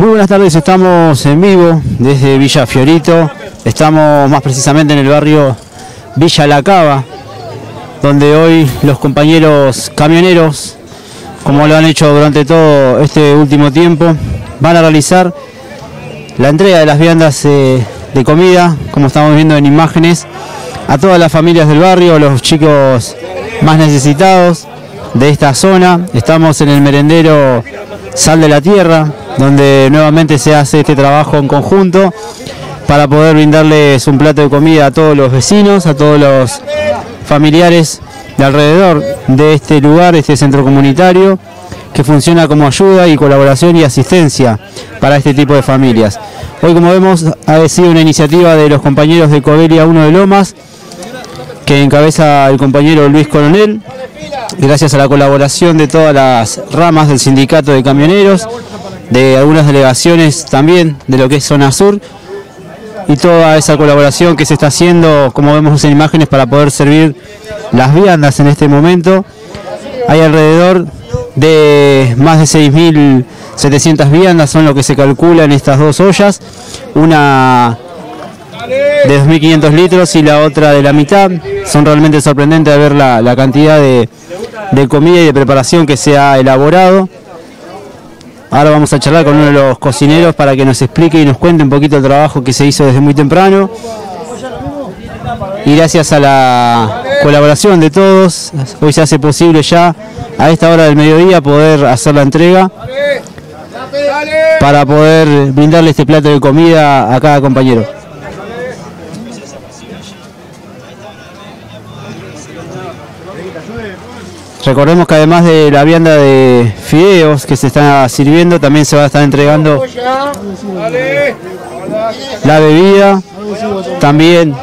Muy buenas tardes, estamos en vivo desde Villa Fiorito, estamos más precisamente en el barrio Villa La Cava, donde hoy los compañeros camioneros, como lo han hecho durante todo este último tiempo, van a realizar la entrega de las viandas eh, de comida, como estamos viendo en imágenes, a todas las familias del barrio, los chicos más necesitados de esta zona. Estamos en el merendero Sal de la Tierra, donde nuevamente se hace este trabajo en conjunto para poder brindarles un plato de comida a todos los vecinos, a todos los familiares de alrededor de este lugar, este centro comunitario, que funciona como ayuda y colaboración y asistencia para este tipo de familias. Hoy, como vemos, ha sido una iniciativa de los compañeros de Covelia 1 de Lomas, que encabeza el compañero Luis Coronel, gracias a la colaboración de todas las ramas del sindicato de camioneros, de algunas delegaciones también de lo que es Zona Sur, y toda esa colaboración que se está haciendo, como vemos en imágenes, para poder servir las viandas en este momento. Hay alrededor de más de 6.700 viandas, son lo que se calcula en estas dos ollas, una de 2.500 litros y la otra de la mitad. Son realmente sorprendentes de ver la, cantidad de, de comida y de preparación que se ha elaborado. Ahora vamos a charlar con uno de los cocineros para que nos explique y nos cuente un poquito el trabajo que se hizo desde muy temprano. Y gracias a la colaboración de todos, hoy se hace posible ya a esta hora del mediodía poder hacer la entrega para poder brindarle este plato de comida a cada compañero. Recordemos que además de la vianda de fideos que se está sirviendo, también se va a estar entregando la bebida, también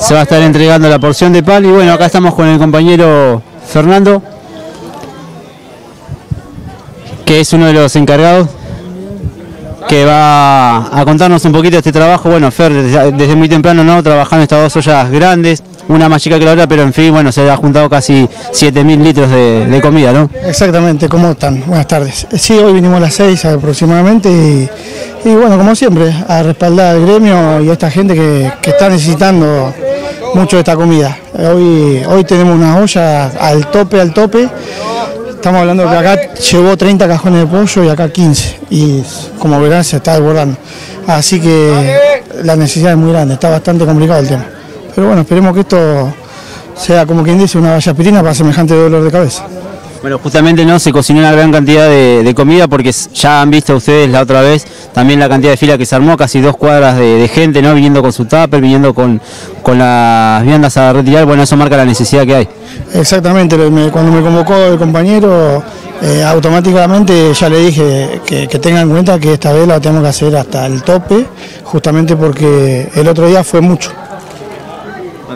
se va a estar entregando la porción de pan y bueno, acá estamos con el compañero Fernando, que es uno de los encargados que va a contarnos un poquito de este trabajo. Bueno, Fer, desde, muy temprano, ¿no? Trabajando estas dos ollas grandes, una más chica que la otra, pero en fin, bueno, se ha juntado casi 7.000 litros de, comida, ¿no? Exactamente, ¿cómo están? Buenas tardes. Sí, hoy vinimos a las 6 aproximadamente y, bueno, como siempre, a respaldar al gremio y a esta gente que, está necesitando mucho de esta comida. Hoy, hoy tenemos una olla al tope, al tope. Estamos hablando que acá llevó 30 cajones de pollo y acá 15. Y como verán se está desbordando. Así que la necesidad es muy grande, está bastante complicado el tema. Pero bueno, esperemos que esto sea como quien dice una valla pirina para semejante dolor de cabeza. Bueno, justamente no se cocinó una gran cantidad de, comida porque ya han visto ustedes la otra vez también la cantidad de fila que se armó, casi dos cuadras de, gente, ¿no? Viniendo con su tupper, viniendo con, con las viandas a retirar, bueno, eso marca la necesidad que hay. Exactamente, cuando me convocó el compañero, eh, automáticamente ya le dije que, que tengan en cuenta que esta vez la tenemos que hacer hasta el tope, justamente porque el otro día fue mucho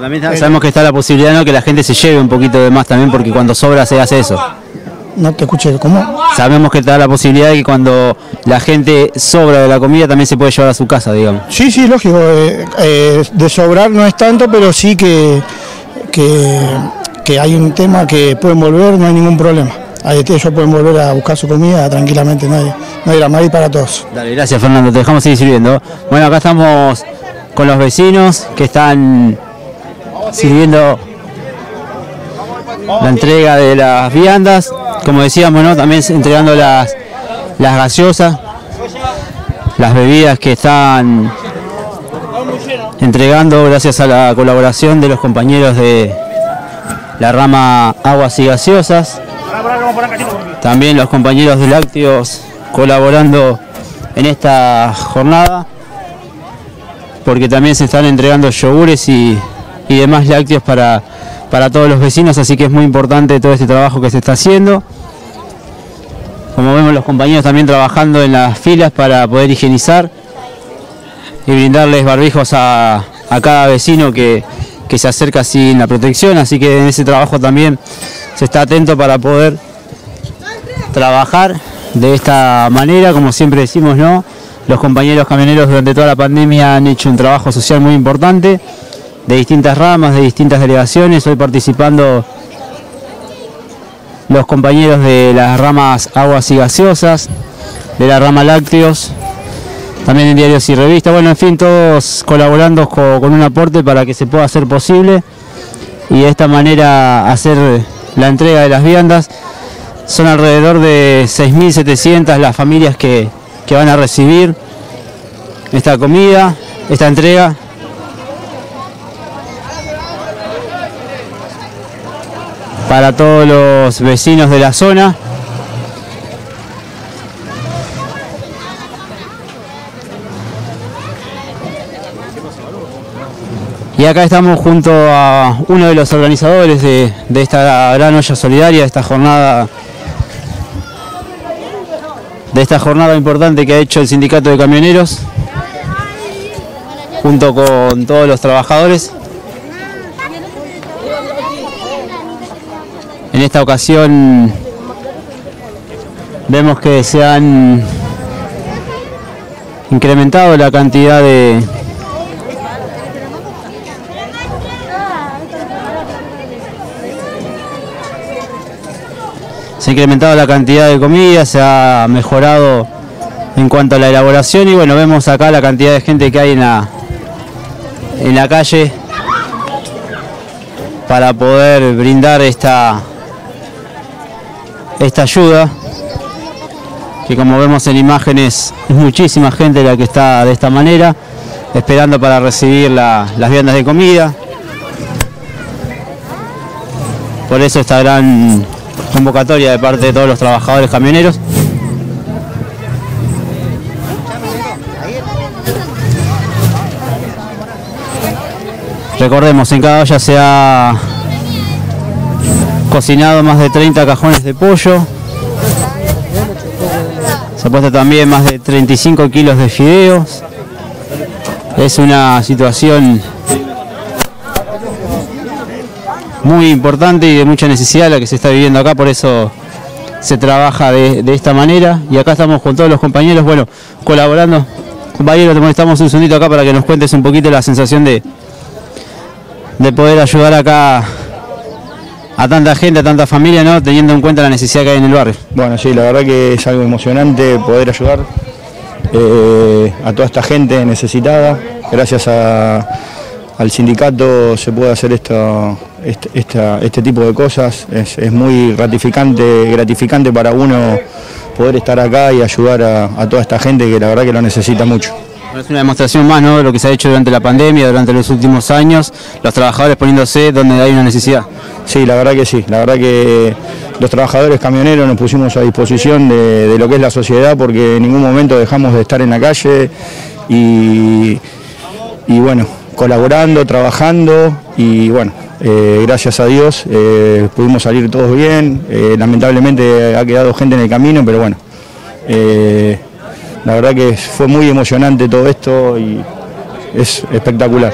también sabemos que está la posibilidad ¿no? que la gente se lleve un poquito de más también, porque cuando sobra se hace eso. No te escuché, ¿cómo? Sabemos que está la posibilidad de que cuando la gente sobra de la comida también se puede llevar a su casa, digamos. Sí, sí, lógico. Eh, eh, de sobrar no es tanto, pero sí que, que, hay un tema que pueden volver, no hay ningún problema. Ahí ellos pueden volver a buscar su comida tranquilamente, no hay, no hay drama, para todos. Dale, gracias Fernando, te dejamos seguir sirviendo. Bueno, acá estamos con los vecinos que están sirviendo la entrega de las viandas, como decíamos, ¿no? también entregando las, las gaseosas, las bebidas que están entregando gracias a la colaboración de los compañeros de la rama aguas y gaseosas, también los compañeros de lácteos colaborando en esta jornada, porque también se están entregando yogures y y demás lácteos para, para todos los vecinos, así que es muy importante todo este trabajo que se está haciendo. Como vemos los compañeros también trabajando en las filas para poder higienizar y brindarles barbijos a, cada vecino que, que se acerca sin la protección, así que en ese trabajo también se está atento para poder trabajar de esta manera, como siempre decimos, ¿no? Los compañeros camioneros durante toda la pandemia han hecho un trabajo social muy importante de distintas ramas, de distintas delegaciones, hoy participando los compañeros de las ramas aguas y gaseosas, de la rama lácteos, también en diarios y revistas, bueno, en fin, todos colaborando con, un aporte para que se pueda hacer posible y de esta manera hacer la entrega de las viandas. Son alrededor de 6.700 las familias que, que van a recibir esta comida, esta entrega. Para todos los vecinos de la zona. Y acá estamos junto a uno de los organizadores de, esta gran olla solidaria, de esta jornada de esta jornada importante que ha hecho el sindicato de camioneros junto con todos los trabajadores. En esta ocasión vemos que se han incrementado la cantidad de, se ha incrementado la cantidad de comida, se ha mejorado en cuanto a la elaboración y bueno, vemos acá la cantidad de gente que hay en la, en la calle para poder brindar esta, esta ayuda que como vemos en imágenes es muchísima gente la que está de esta manera esperando para recibir las viandas de comida por eso esta gran convocatoria de parte de todos los trabajadores camioneros. Recordemos, en cada olla se ha cocinado más de 30 cajones de pollo. Se ha puesto también más de 35 kilos de fideos. Es una situación muy importante y de mucha necesidad la que se está viviendo acá, por eso se trabaja de, esta manera y acá estamos con todos los compañeros, bueno, colaborando. Compañero, te molestamos un segundito acá para que nos cuentes un poquito la sensación de, de poder ayudar acá a tanta gente, a tanta familia, ¿no? teniendo en cuenta la necesidad que hay en el barrio. Bueno, sí, la verdad que es algo emocionante poder ayudar eh, a toda esta gente necesitada. Gracias al sindicato se puede hacer esto, este, este, tipo de cosas. Es, muy gratificante, gratificante para uno poder estar acá y ayudar a, toda esta gente que la verdad que lo necesita mucho. Es una demostración más ¿no? de lo que se ha hecho durante la pandemia, durante los últimos años, los trabajadores poniéndose donde hay una necesidad. Sí, la verdad que sí, la verdad que los trabajadores camioneros nos pusimos a disposición de, lo que es la sociedad porque en ningún momento dejamos de estar en la calle y, y bueno, colaborando, trabajando y bueno, eh, gracias a Dios eh, pudimos salir todos bien, eh, lamentablemente ha quedado gente en el camino, pero bueno, la verdad que fue muy emocionante todo esto y es espectacular.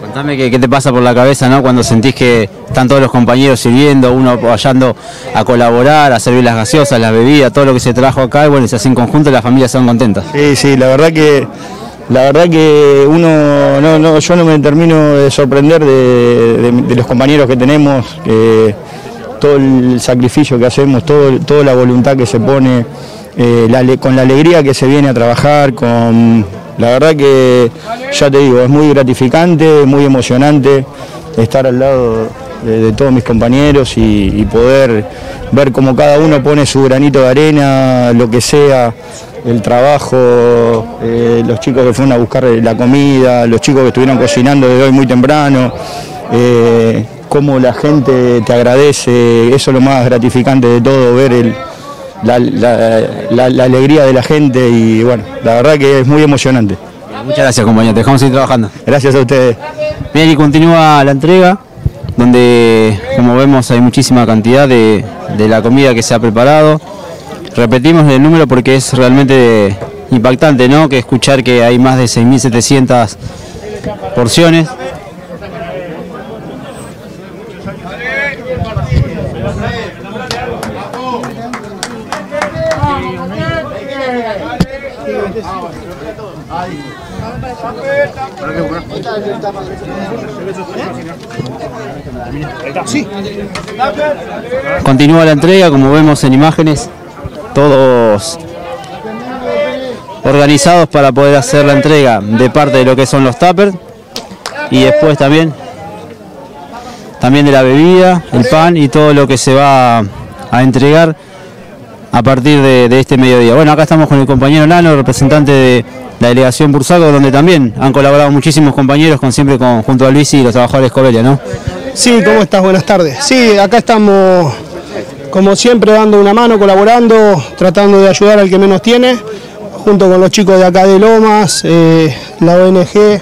Contame qué, te pasa por la cabeza ¿no? cuando sentís que están todos los compañeros sirviendo, uno apoyando a colaborar, a servir las gaseosas, las bebidas, todo lo que se trajo acá y bueno, se hace en conjunto y las familias son contentas. Sí, sí, la verdad que la verdad que uno, no, yo no me termino de sorprender de, los compañeros que tenemos, todo el sacrificio que hacemos, todo, toda la voluntad que se pone, eh, con la alegría que se viene a trabajar, con la verdad que ya te digo, es muy gratificante, muy emocionante estar al lado de, todos mis compañeros y, poder ver cómo cada uno pone su granito de arena, lo que sea, el trabajo, eh, los chicos que fueron a buscar la comida, los chicos que estuvieron cocinando de hoy muy temprano, eh, cómo la gente te agradece, eso es lo más gratificante de todo, ver la, alegría de la gente y bueno, la verdad que es muy emocionante. Muchas gracias compañero, te dejamos seguir trabajando. Gracias a ustedes. Bien, y continúa la entrega, donde como vemos hay muchísima cantidad de la comida que se ha preparado. Repetimos el número porque es realmente impactante, ¿no? Que escuchar que hay más de 6.700 porciones. Continúa la entrega, como vemos en imágenes, todos organizados para poder hacer la entrega de parte de lo que son los tuppers y después también también de la bebida, el pan y todo lo que se va a entregar a partir de, de este mediodía. Bueno, acá estamos con el compañero Nano, representante de la delegación Bursaco, donde también han colaborado muchísimos compañeros con siempre con, junto a Luis y los trabajadores Covelia, ¿no? Sí, ¿cómo estás? Buenas tardes. Sí, acá estamos como siempre dando una mano, colaborando, tratando de ayudar al que menos tiene, junto con los chicos de acá de Lomas, eh, la ONG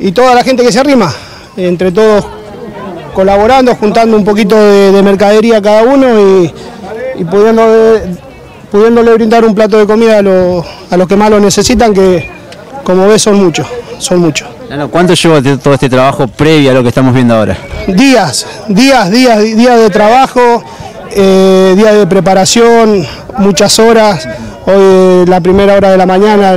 y toda la gente que se arrima, entre todos colaborando, juntando un poquito de, de mercadería cada uno y, y pudiendo, pudiéndole brindar un plato de comida a, los- a los que más lo necesitan, que como ves son muchos, son muchos. ¿Cuánto lleva todo este trabajo previo a lo que estamos viendo ahora? Días, días, días, días de trabajo, eh, días de preparación, muchas horas. Hoy la primera hora de la mañana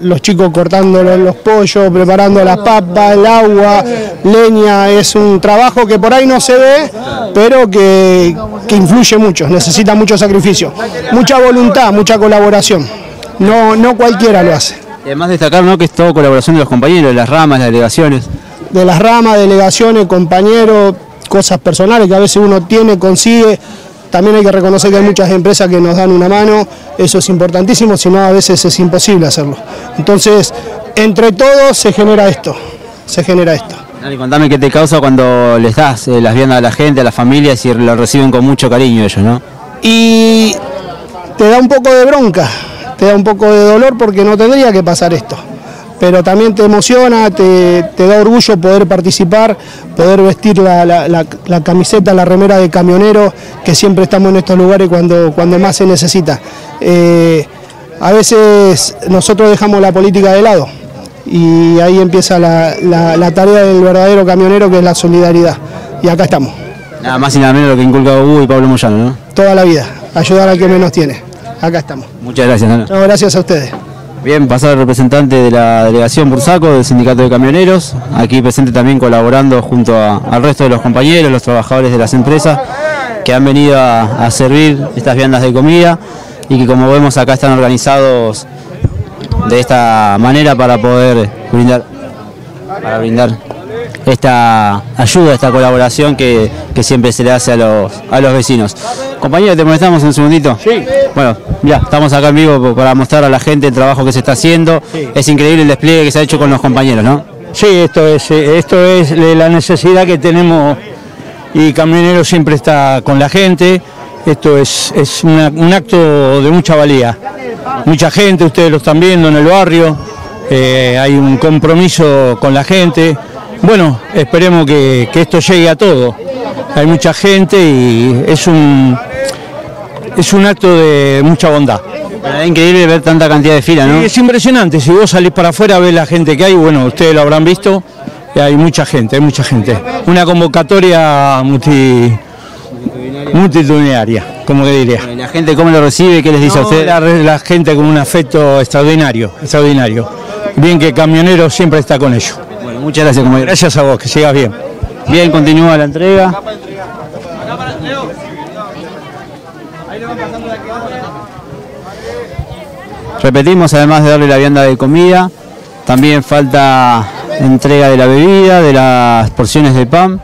los chicos cortando los, los pollos, preparando las papas, el agua, leña. Es un trabajo que por ahí no se ve, pero que, que influye mucho, necesita mucho sacrificio, mucha voluntad, mucha colaboración. No, no cualquiera lo hace. Y además destacar ¿no? que es todo colaboración de los compañeros, de las ramas, las delegaciones. de las ramas, delegaciones, compañeros, cosas personales que a veces uno tiene, consigue. También hay que reconocer que hay muchas empresas que nos dan una mano, eso es importantísimo, si no a veces es imposible hacerlo. Entonces, entre todos se genera esto, se genera esto. Nani, contame qué te causa cuando les das eh, las viandas a la gente, a las familias y lo reciben con mucho cariño ellos, ¿no? Y te da un poco de bronca, te da un poco de dolor porque no tendría que pasar esto. Pero también te emociona, te, te da orgullo poder participar, poder vestir la, la- la- la camiseta, la remera de camionero, que siempre estamos en estos lugares cuando, cuando más se necesita. Eh, a veces nosotros dejamos la política de lado y ahí empieza la tarea del verdadero camionero que es la solidaridad. Y acá estamos, Nada más y nada menos lo que inculca Hugo y Pablo Moyano, ¿no? toda la vida, ayudar al que menos tiene. Acá estamos. Muchas gracias, Nano. No, gracias a ustedes. Bien, pasado el representante de la delegación Bursaco, del sindicato de camioneros, aquí presente también colaborando junto al resto de los compañeros, los trabajadores de las empresas que han venido a, a servir estas viandas de comida y que como vemos acá están organizados de esta manera para poder brindar, para brindar esta ayuda, esta colaboración que, que siempre se le hace a los, a los vecinos. Compañero, ¿te molestamos un segundito? Sí. Bueno, ya, estamos acá en vivo para mostrar a la gente el trabajo que se está haciendo. Es increíble el despliegue que se ha hecho con los compañeros, ¿no? Sí, esto es, eh, esto es la necesidad que tenemos y Camionero siempre está con la gente. Esto es, es una- un acto de mucha valía. Mucha gente, ustedes lo están viendo en el barrio, eh, hay un compromiso con la gente. Bueno, esperemos que, que esto llegue a todo. Hay mucha gente y es un, es un acto de mucha bondad. Es increíble ver tanta cantidad de filas, ¿no? Es impresionante, si vos salís para afuera ves la gente que hay, bueno, ustedes lo habrán visto, y hay mucha gente, hay mucha gente. Una convocatoria multi, multitudinaria, como que diría. La gente cómo lo recibe, qué les dice a ustedes. la, la gente con un afecto extraordinario, extraordinario. Bien que Camionero siempre está con ellos. Muchas gracias, compañero. Gracias a vos, que sigas bien. Bien, continúa la entrega. Repetimos, además de darle la vianda de comida, también falta entrega de la bebida, de las porciones de pan,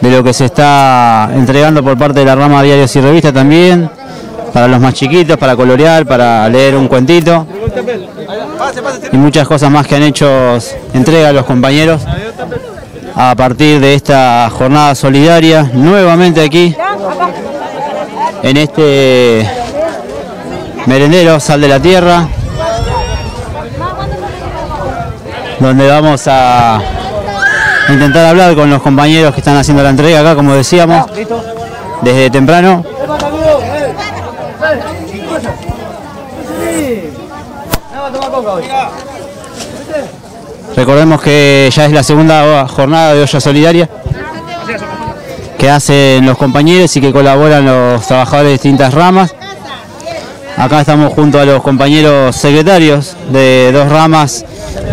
de lo que se está entregando por parte de la rama diarios y revistas también, para los más chiquitos, para colorear, para leer un cuentito y muchas cosas más que han hecho entrega a los compañeros a partir de esta jornada solidaria nuevamente aquí en este merendero Sal de la Tierra donde vamos a intentar hablar con los compañeros que están haciendo la entrega acá como decíamos desde temprano Recordemos que ya es la segunda jornada de olla solidaria que hacen los compañeros y que colaboran los trabajadores de distintas ramas. Acá estamos junto a los compañeros secretarios de dos ramas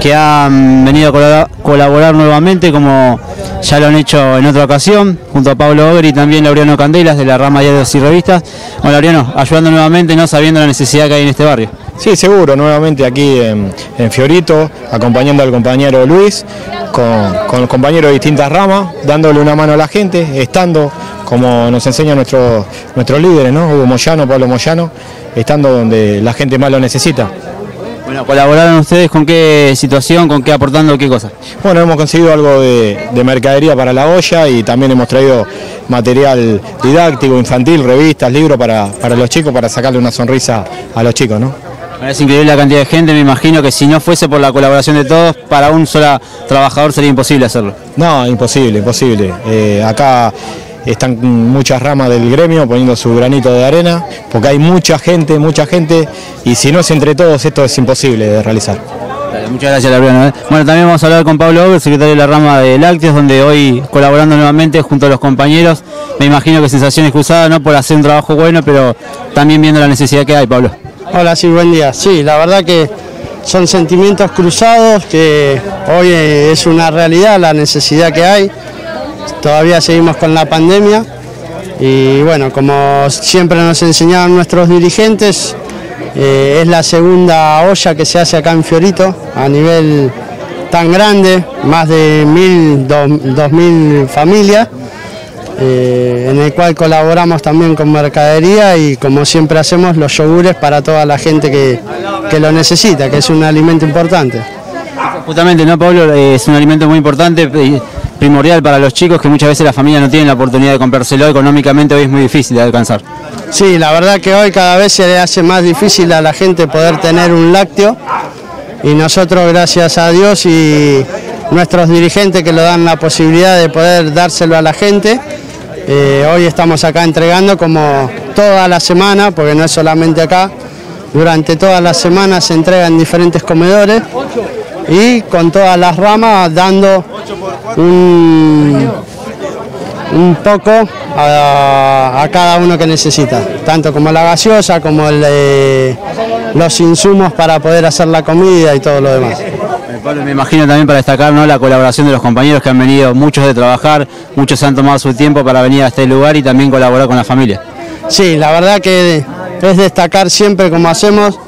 que han venido a colaborar nuevamente como ya lo han hecho en otra ocasión, junto a Pablo Ogri y también Laureano Candelas de la rama Diarios y Revistas. Bueno, Laureano, ayudando nuevamente, no sabiendo la necesidad que hay en este barrio. Sí, seguro, nuevamente aquí en, Fiorito, acompañando al compañero Luis, con, con los compañeros de distintas ramas, dándole una mano a la gente, estando, como nos enseña nuestro, nuestros líderes, ¿no? Hugo Moyano, Pablo Moyano, estando donde la gente más lo necesita. Bueno, ¿colaboraron ustedes con qué situación, con qué aportando, qué cosa? Bueno, hemos conseguido algo de, mercadería para la olla y también hemos traído material didáctico, infantil, revistas, libros para, para los chicos, para sacarle una sonrisa a los chicos, ¿no? Es increíble la cantidad de gente, me imagino que si no fuese por la colaboración de todos, para un solo trabajador sería imposible hacerlo. No, imposible, imposible. Eh, acá están muchas ramas del gremio poniendo su granito de arena, porque hay mucha gente, mucha gente, y si no es entre todos, esto es imposible de realizar. muchas gracias, Laureano. ¿eh? Bueno, también vamos a hablar con Pablo Ober, secretario de la rama de Lácteos, donde hoy colaborando nuevamente junto a los compañeros, me imagino que sensaciones cruzadas, ¿no? Por hacer un trabajo bueno, pero también viendo la necesidad que hay, Pablo. Hola, sí, buen día. Sí, la verdad que son sentimientos cruzados, que hoy es una realidad la necesidad que hay todavía seguimos con la pandemia y bueno, como siempre nos enseñaban nuestros dirigentes, eh, es la segunda olla que se hace acá en Fiorito a nivel tan grande, más de mil, dos, mil familias, eh, en el cual colaboramos también con mercadería y como siempre hacemos los yogures para toda la gente que, que lo necesita, que es un alimento importante. Justamente, ¿no, Pablo? Es un alimento muy importante primordial para los chicos que muchas veces la familia no tiene la oportunidad de comprárselo, económicamente hoy es muy difícil de alcanzar. Sí, la verdad que hoy cada vez se le hace más difícil a la gente poder tener un lácteo y nosotros gracias a Dios y nuestros dirigentes que lo dan la posibilidad de poder dárselo a la gente, eh, hoy estamos acá entregando como toda la semana, porque no es solamente acá, durante toda la semana se entrega en diferentes comedores y con todas las ramas dando un, poco a, cada uno que necesita, tanto como la gaseosa como los insumos para poder hacer la comida y todo lo demás. Me imagino también para destacar ¿no? la colaboración de los compañeros que han venido, muchos de trabajar, muchos han tomado su tiempo para venir a este lugar y también colaborar con la familia. Sí, la verdad que es destacar siempre como hacemos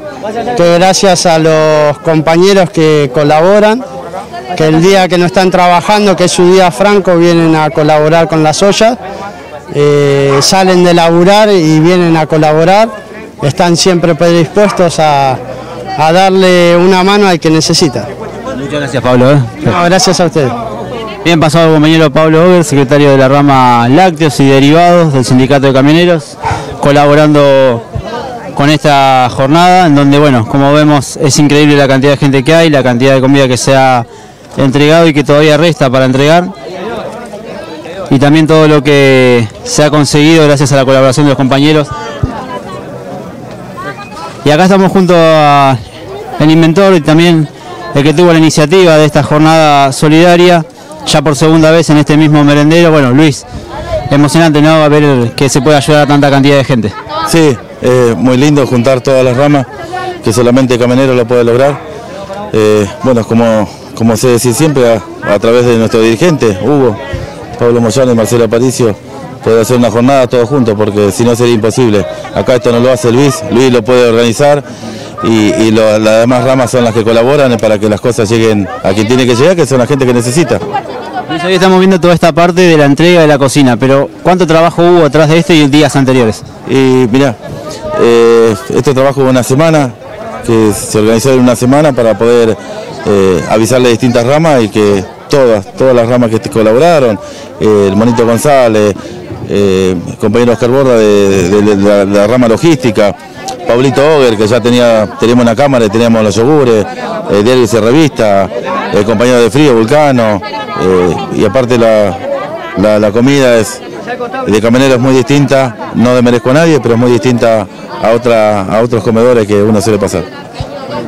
que gracias a los compañeros que colaboran, que el día que no están trabajando, que es su día franco, vienen a colaborar con las ollas, eh, salen de laburar y vienen a colaborar, están siempre predispuestos a, darle una mano al que necesita. Muchas gracias Pablo. ¿eh? gracias a ustedes. Bien pasado el compañero Pablo Ober, secretario de la rama Lácteos y Derivados del Sindicato de Camioneros, colaborando con esta jornada, en donde, bueno, como vemos, es increíble la cantidad de gente que hay, la cantidad de comida que se ha entregado y que todavía resta para entregar. Y también todo lo que se ha conseguido gracias a la colaboración de los compañeros. Y acá estamos junto al inventor y también el que tuvo la iniciativa de esta jornada solidaria, ya por segunda vez en este mismo merendero. Bueno, Luis, emocionante, ¿no? A ver que se puede ayudar a tanta cantidad de gente. Sí, eh, muy lindo juntar todas las ramas, que solamente Caminero lo puede lograr. Eh, bueno, como, como se decir siempre, a, través de nuestro dirigente, Hugo, Pablo Moyano y Marcelo Aparicio, poder hacer una jornada todos juntos, porque si no sería imposible. Acá esto no lo hace Luis, Luis lo puede organizar y, las demás ramas son las que colaboran para que las cosas lleguen a quien tiene que llegar, que son la gente que necesita. hoy estamos viendo toda esta parte de la entrega de la cocina, pero ¿cuánto trabajo hubo atrás de esto y en días anteriores? Y mira, eh, este trabajo de una semana, que se organizó en una semana para poder eh, avisarle a distintas ramas y que todas, todas las ramas que colaboraron, eh, el Monito González, el compañero Oscar Borda de, la, rama logística, Pablito Oger, que ya tenía, teníamos una cámara teníamos los yogures, diarios y revista, el compañero de frío, Vulcano, y aparte la, la comida es de camionero es muy distinta, no de merezco a nadie, pero es muy distinta a, otra, a otros comedores que uno suele pasar.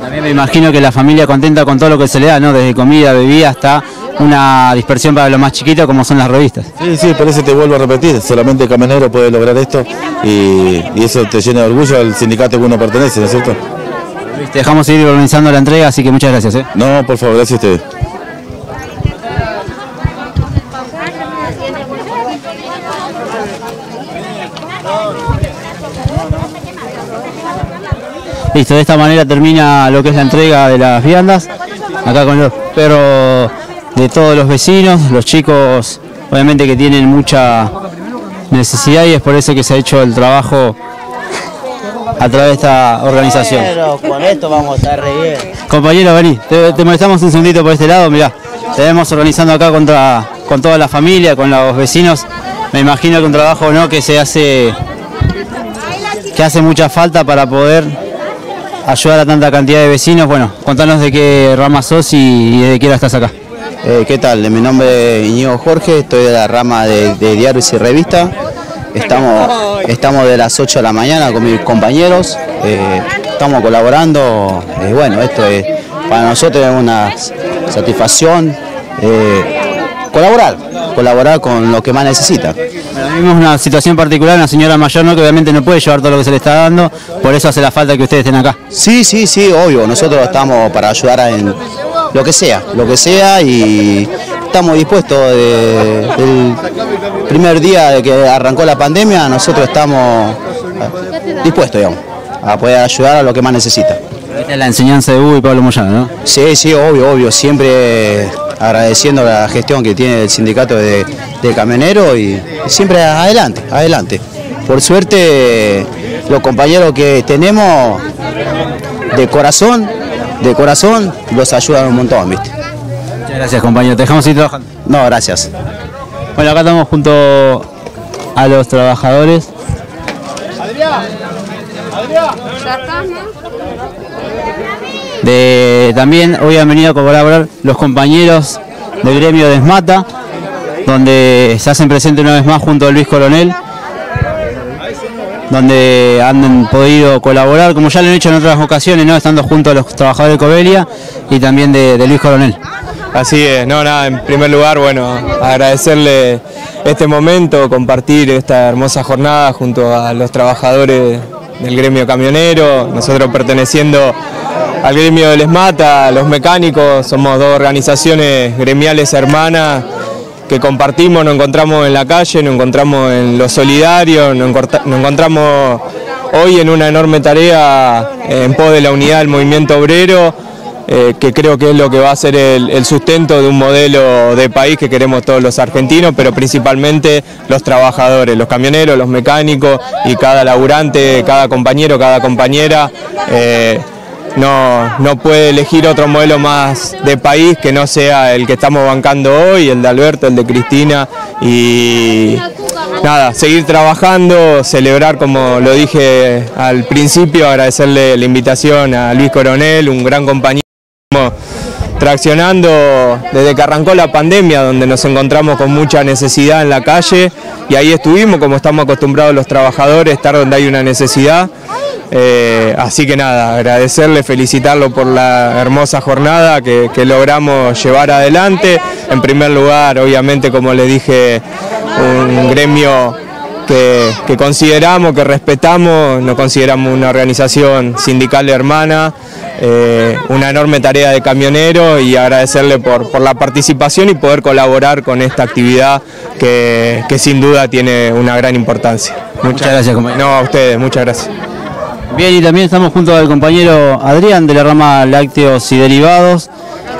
También me imagino que la familia contenta con todo lo que se le da, ¿no? Desde comida, bebida hasta una dispersión para los más chiquitos como son las revistas. Sí, sí, por eso te vuelvo a repetir, solamente el camionero puede lograr esto y, y eso te llena de orgullo al sindicato que uno pertenece, ¿no es cierto? Te dejamos seguir organizando la entrega, así que muchas gracias. ¿eh? No, por favor, gracias a ustedes. Listo, de esta manera termina lo que es la entrega de las viandas, acá con los perros de todos los vecinos, los chicos obviamente que tienen mucha necesidad y es por eso que se ha hecho el trabajo a través de esta organización. Pero con esto vamos a estar re bien. Compañero, vení, te, te molestamos un segundito por este lado, mirá, te vemos organizando acá contra, con toda la familia, con los vecinos. Me imagino que un trabajo ¿no? que se hace que hace mucha falta para poder ayudar a tanta cantidad de vecinos. Bueno, contanos de qué rama sos y, y de qué hora estás acá. Eh, ¿Qué tal? Mi nombre es Iñigo Jorge, estoy de la rama de, de diarios y revistas. Estamos, estamos de las 8 de la mañana con mis compañeros, eh, estamos colaborando. eh, bueno, esto es para nosotros es una satisfacción eh, colaborar, colaborar con lo que más necesita. Vimos una situación particular, una señora mayor ¿no? que obviamente no puede llevar todo lo que se le está dando, por eso hace la falta que ustedes estén acá. Sí, sí, sí, obvio. Nosotros estamos para ayudar a- en lo que sea, lo que sea y estamos dispuestos. de- el primer día de que arrancó la pandemia, nosotros estamos eh, dispuestos, digamos, a poder ayudar a lo que más necesita. Esta es la enseñanza de Hugo y Pablo Moyano, ¿no? Sí, sí, obvio, obvio. Siempre agradeciendo la gestión que tiene el sindicato de, de camioneros y siempre adelante, adelante. Por suerte, los compañeros que tenemos de corazón, de corazón, los ayudan un montón, ¿viste? Muchas gracias, compañero. Te dejamos ir trabajando. No, gracias. Bueno, acá estamos junto a los trabajadores. De, también hoy han venido a colaborar los compañeros del gremio de Esmata, donde se hacen presente una vez más junto a Luis Coronel, donde han podido colaborar, como ya lo han hecho en otras ocasiones, ¿no? estando junto a los trabajadores de Covelia y también de, de Luis Coronel. Así es, no, nada, en primer lugar, bueno, agradecerle este momento, compartir esta hermosa jornada junto a los trabajadores del gremio camionero, nosotros perteneciendo al gremio del ESMATA, los mecánicos, somos dos organizaciones gremiales hermanas que compartimos, nos encontramos en la calle, nos encontramos en lo solidario, nos encontramos hoy en una enorme tarea en pos de la unidad del movimiento obrero, eh, que creo que es lo que va a ser el, el sustento de un modelo de país que queremos todos los argentinos, pero principalmente los trabajadores, los camioneros, los mecánicos y cada laburante, cada compañero, cada compañera. eh, no, no puede elegir otro modelo más de país que no sea el que estamos bancando hoy, el de Alberto, el de Cristina y nada, seguir trabajando, celebrar como lo dije al principio, agradecerle la invitación a Luis Coronel, un gran compañero traccionando desde que arrancó la pandemia, donde nos encontramos con mucha necesidad en la calle y ahí estuvimos, como estamos acostumbrados los trabajadores, estar donde hay una necesidad. Eh, así que nada, agradecerle, felicitarlo por la hermosa jornada que, que logramos llevar adelante. En primer lugar, obviamente, como le dije, un gremio que, que consideramos, que respetamos, nos consideramos una organización sindical hermana, eh, una enorme tarea de camionero y agradecerle por, por la participación y poder colaborar con esta actividad que, que sin duda tiene una gran importancia. Muchas gracias, compañero. No, a ustedes, muchas gracias. Bien, y también estamos junto al compañero Adrián de la rama Lácteos y Derivados,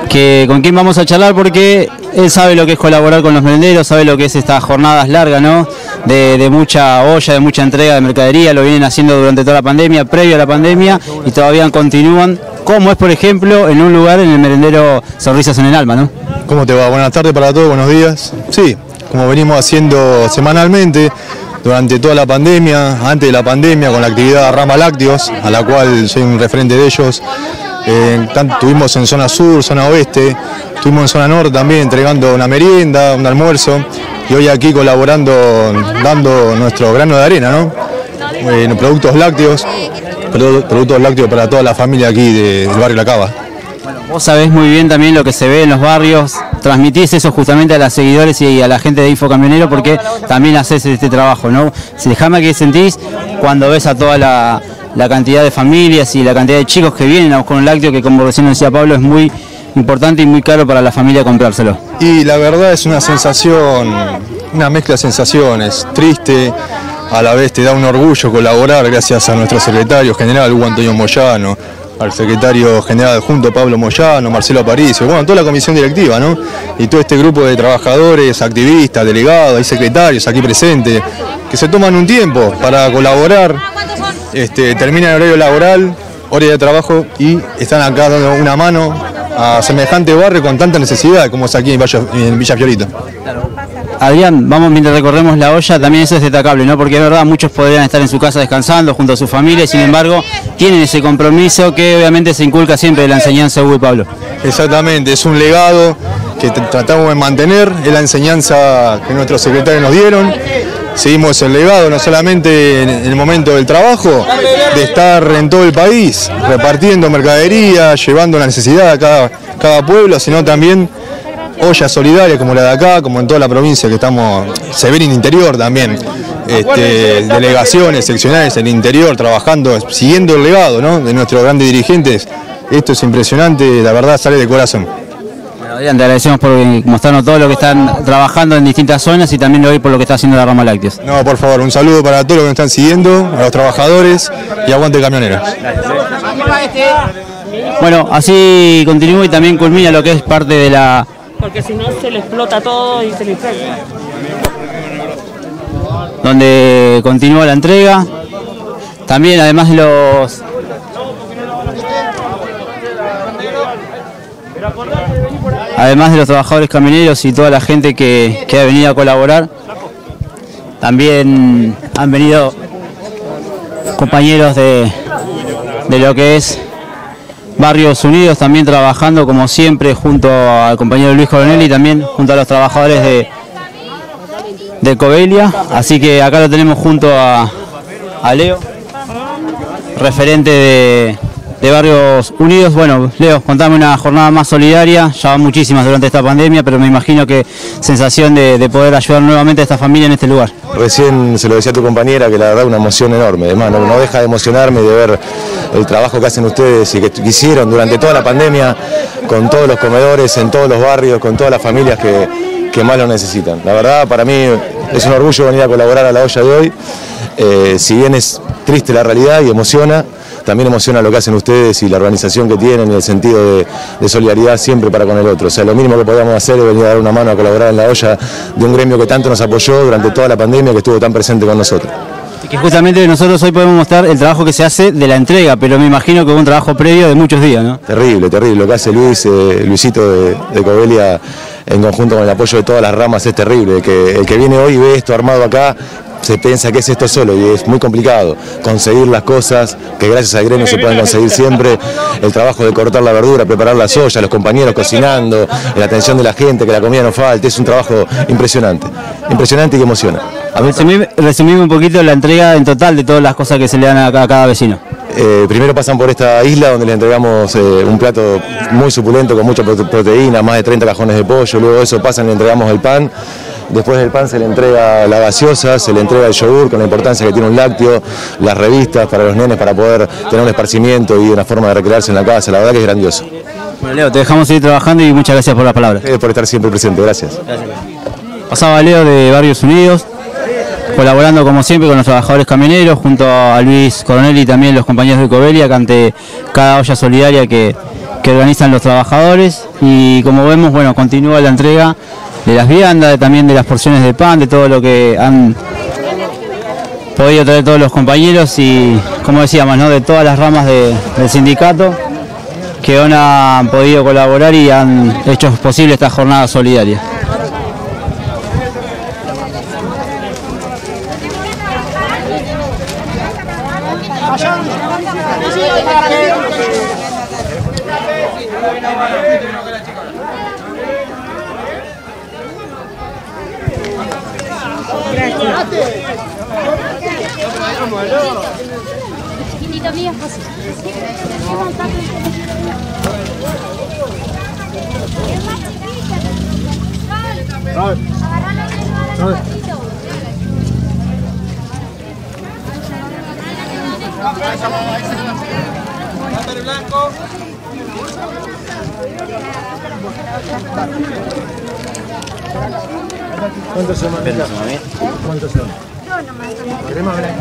que con quien vamos a charlar porque él sabe lo que es colaborar con los merenderos, sabe lo que es estas jornadas largas, ¿no? De, de mucha olla, de mucha entrega de mercadería, lo vienen haciendo durante toda la pandemia, previo a la pandemia, y todavía continúan, como es, por ejemplo, en un lugar en el merendero Sonrisas en el Alma, ¿no? ¿Cómo te va? Buenas tardes para todos, buenos días. Sí, como venimos haciendo semanalmente durante toda la pandemia, antes de la pandemia, con la actividad Rama Lácteos, a la cual soy un referente de ellos. Eh, tanto, estuvimos en zona sur, zona oeste, estuvimos en zona norte también entregando una merienda, un almuerzo y hoy aquí colaborando, dando nuestro grano de arena, ¿no? Eh, productos lácteos, produ- productos lácteos para toda la familia aquí de- del barrio La Cava. Vos sabés muy bien también lo que se ve en los barrios, transmitís eso justamente a los seguidores y a la gente de Info Camionero porque también haces este trabajo, ¿no? Si déjame que sentís cuando ves a toda la, la cantidad de familias y la cantidad de chicos que vienen a buscar un lácteo que como recién decía Pablo es muy importante y muy caro para la familia comprárselo. Y la verdad es una sensación, una mezcla de sensaciones, triste, a la vez te da un orgullo colaborar gracias a nuestro secretario general Hugo Antonio Moyano, al secretario general junto Pablo Moyano, Marcelo Aparicio, bueno, toda la comisión directiva, ¿no? Y todo este grupo de trabajadores, activistas, delegados y secretarios aquí presentes, que se toman un tiempo para colaborar, este, terminan el horario laboral, hora de trabajo y están acá dando una mano a semejante barrio con tanta necesidad como es aquí en, Valle- en Villa. Adrián, vamos mientras recorremos la olla, también eso es destacable, ¿no? Porque es verdad, muchos podrían estar en su casa descansando junto a su familia sin embargo tienen ese compromiso que obviamente se inculca siempre de la enseñanza de Hugo Pablo. Exactamente, es un legado que tr- tratamos de mantener, es la enseñanza que nuestros secretarios nos dieron. Seguimos el legado no solamente en el momento del trabajo, de estar en todo el país, repartiendo mercadería, llevando la necesidad a cada pueblo, sino también ollas solidarias como la de acá, como en toda la provincia que estamos, se ve en el interior también, este, delegaciones seccionales en el interior trabajando, siguiendo el legado ¿no? de nuestros grandes dirigentes. Esto es impresionante, la verdad sale de corazón. Bueno, Adrián, te agradecemos por mostrarnos todo lo que están trabajando en distintas zonas y también hoy por lo que está haciendo la rama lácteos. No, por favor, un saludo para todos los que nos están siguiendo, a los trabajadores y aguante camionero. Bueno, así continúa y también culmina lo que es parte de la Porque si no se le explota todo y se le infecta. donde continúa la entrega. También además de los además de los trabajadores camioneros y toda la gente que, que ha venido a colaborar, también han venido compañeros de, de lo que es Barrios Unidos, también trabajando como siempre junto al compañero Luis Coronel y también junto a los trabajadores de, de Covelia. Así que acá lo tenemos junto a, a Leo, referente de, de Barrios Unidos. Bueno, Leo, contame una jornada más solidaria, ya van muchísimas durante esta pandemia, pero me imagino que sensación de, de poder ayudar nuevamente a esta familia en este lugar. Recién se lo decía a tu compañera que la verdad una emoción enorme, además no, deja de emocionarme de ver el trabajo que hacen ustedes y que, hicieron durante toda la pandemia con todos los comedores, en todos los barrios, con todas las familias que, que más lo necesitan. La verdad para mí es un orgullo venir a colaborar a la olla de hoy, Eh, si bien es triste la realidad y emociona, también emociona lo que hacen ustedes y la organización que tienen y el sentido de, de solidaridad siempre para con el otro. O sea, lo mínimo que podíamos hacer es venir a dar una mano a colaborar en la olla de un gremio que tanto nos apoyó durante toda la pandemia que estuvo tan presente con nosotros. Y que justamente nosotros hoy podemos mostrar el trabajo que se hace de la entrega, pero me imagino que hubo un trabajo previo de muchos días, ¿no? Terrible, terrible. Lo que hace Luis, eh, Luisito de, de Covelia en conjunto con el apoyo de todas las ramas es terrible. Que el que viene hoy y ve esto armado acá se piensa que es esto solo y es muy complicado conseguir las cosas que gracias al gremio se pueden conseguir siempre. El trabajo de cortar la verdura, preparar las ollas, los compañeros cocinando, la atención de la gente, que la comida no falte, es un trabajo impresionante. Impresionante y que emociona. Resumime, resumime un poquito la entrega en total de todas las cosas que se le dan a, ca- a cada vecino. Eh, primero pasan por esta isla donde les entregamos eh, un plato muy suculento con mucha prote- proteína, más de 30 cajones de pollo, luego de eso pasan y le entregamos el pan, después del pan se le entrega la gaseosa, se le entrega el yogur con la importancia que tiene un lácteo, las revistas para los nenes para poder tener un esparcimiento y una forma de recrearse en la casa, la verdad que es grandioso. Bueno, Leo, te dejamos seguir trabajando y muchas gracias por las palabras. Ustedes por estar siempre presente, gracias. Pasaba Leo de Barrios Unidos, colaborando como siempre con los trabajadores camioneros, junto a Luis Coronel y también los compañeros de Covelia, que ante cada olla solidaria que, que organizan los trabajadores. Y como vemos, bueno, continúa la entrega de las viandas, también de las porciones de pan, de todo lo que han podido traer todos los compañeros y, como decíamos, ¿no? de todas las ramas del sindicato que aún han podido colaborar y han hecho posible esta jornada solidaria. Chiquitito mío, blanco. ¿Cuántos son, mamita? ¿Cuántos son? ¿Queremos hablar?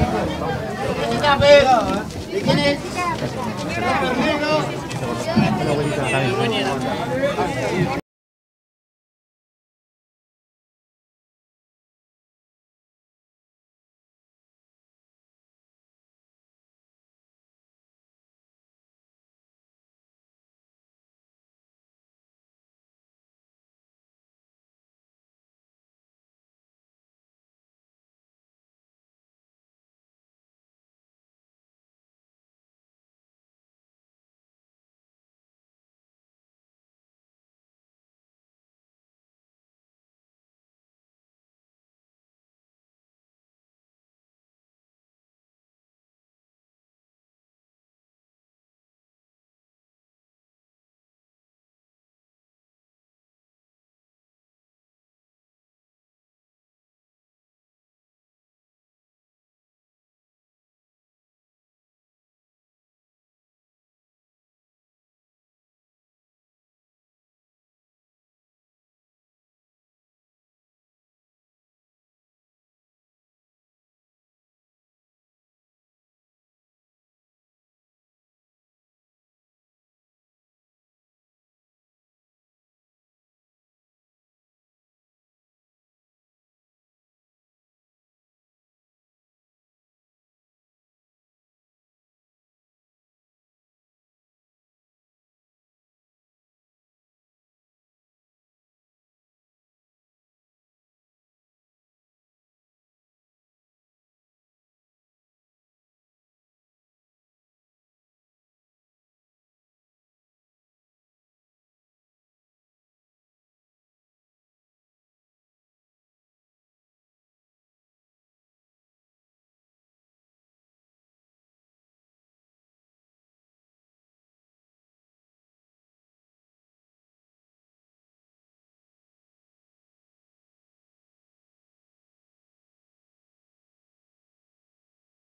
¿De quién es? Una abuelita.